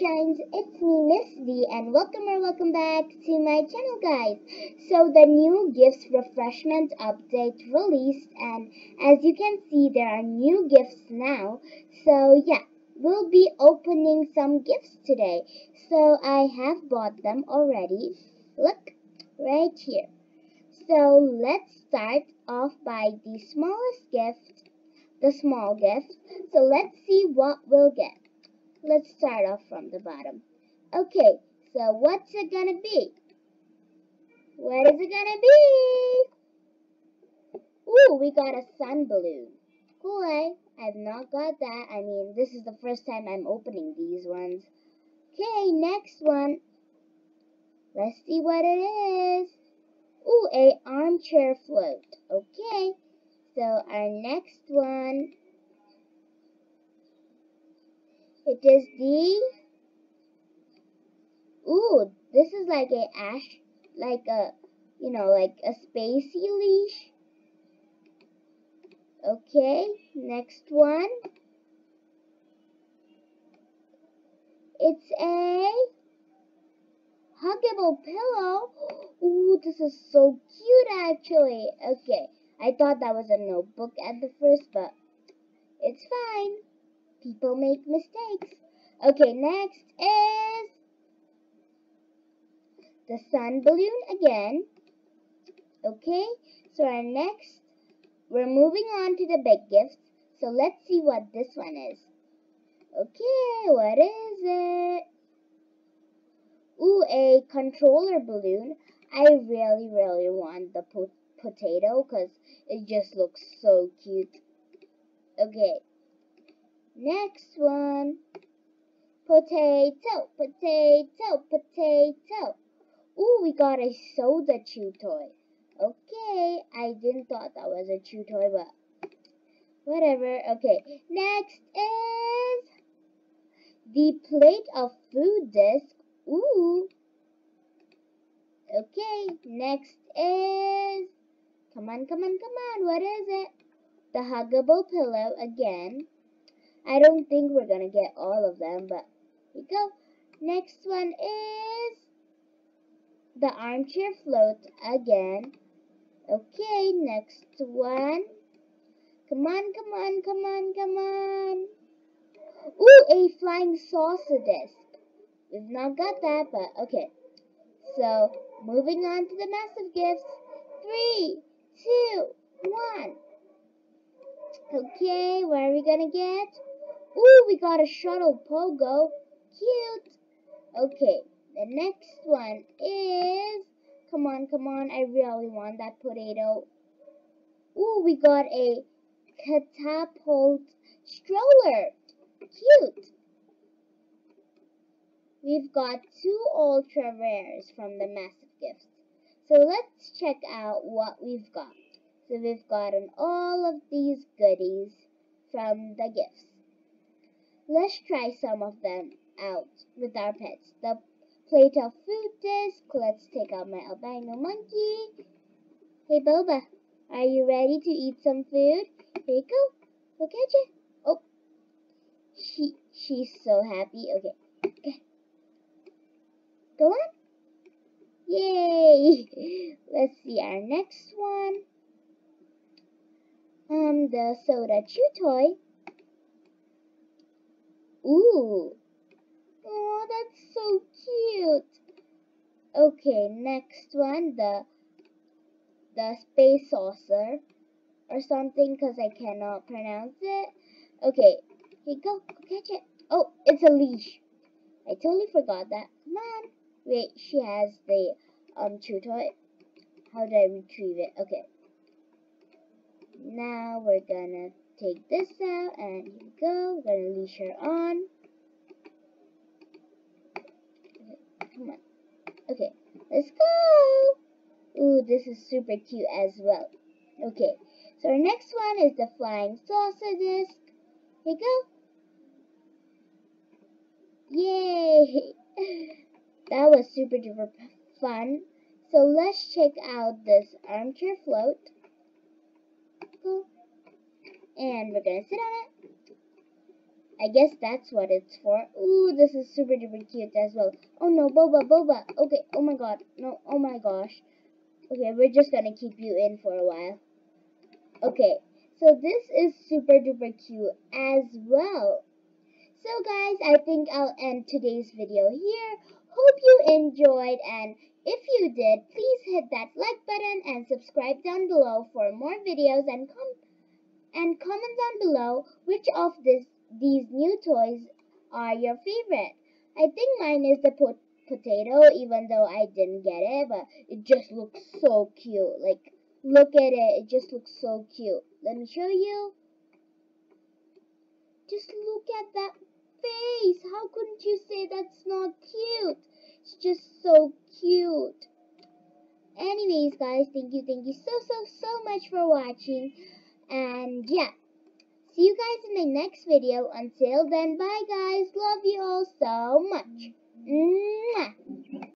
sunshines, it's me Miss and welcome or welcome back to my channel guys. So the new gifts refreshment update released and as you can see there are new gifts now. So yeah, we'll be opening some gifts today. So I have bought them already. Look, right here. So let's start off by the smallest gift, the small gift. So let's see what we'll get. Let's start off from the bottom. Okay, so what's it gonna be? What is it gonna be? Ooh, we got a sun balloon. Cool, eh? I've not got that. I mean, this is the first time I'm opening these ones. Okay, next one. Let's see what it is. Ooh, a armchair float. Okay, so our next one it is the Ooh, this is like a ash like a you know like a spacey leash. Okay, next one. It's a huggable pillow. Ooh, this is so cute actually. Okay, I thought that was a notebook at the first, but it's fine. People make mistakes. Okay, next is the sun balloon again. Okay, so our next, we're moving on to the big gifts. So let's see what this one is. Okay, what is it? Ooh, a controller balloon. I really, really want the po potato because it just looks so cute. Okay, Next one. Potato, potato, potato. Ooh, we got a soda chew toy. Okay, I didn't thought that was a chew toy, but whatever. Okay, next is the plate of food disc. Ooh. Okay, next is, come on, come on, come on, what is it? The huggable pillow again. I don't think we're to get all of them, but here we go. Next one is the armchair float again. Okay, next one. Come on, come on, come on, come on. Ooh, a flying saucer disc. We've not got that, but okay. So, moving on to the massive gifts. Three, two, one. Okay, what are we gonna get? Ooh, we got a shuttle pogo. Cute. Okay, the next one is... Come on, come on. I really want that potato. Ooh, we got a catapult stroller. Cute. We've got two ultra rares from the massive gifts. So let's check out what we've got. So we've gotten all of these goodies from the gifts. Let's try some of them out with our pets. The plate of food disc. Let's take out my albino monkey. Hey, Boba, are you ready to eat some food? Here you go. Go catch it. Oh, she she's so happy. Okay, okay. Go on. Yay! Let's see our next one. Um, the soda chew toy. Ooh. Oh, that's so cute. Okay, next one, the the space saucer or something because I cannot pronounce it. Okay, here you go. Catch it. Oh, it's a leash. I totally forgot that. Come on. Wait, she has the um chew toy. How do I retrieve it? Okay. Now we're gonna take this out and here we go. We're gonna leash her on. Okay, come on. Okay, let's go. Ooh, this is super cute as well. Okay, so our next one is the flying saucer disc. Here you go. Yay! that was super duper fun. So let's check out this armchair float. Go and we're to sit on it. I guess that's what it's for. Ooh, this is super duper cute as well. Oh no, Boba, Boba. Okay, oh my god. No, oh my gosh. Okay, we're just gonna keep you in for a while. Okay, so this is super duper cute as well. So guys, I think I'll end today's video here. Hope you enjoyed and if you did, please hit that like button and subscribe down below for more videos and com and comment down below which of this these new toys are your favorite. I think mine is the po potato even though I didn't get it, but it just looks so cute. Like look at it, it just looks so cute. Let me show you. Just look at that face. How couldn't you say that's not cute? It's just so cute. Anyways, guys, thank you, thank you so, so, so much for watching. And yeah, see you guys in the next video. Until then, bye, guys. Love you all so much. Mwah.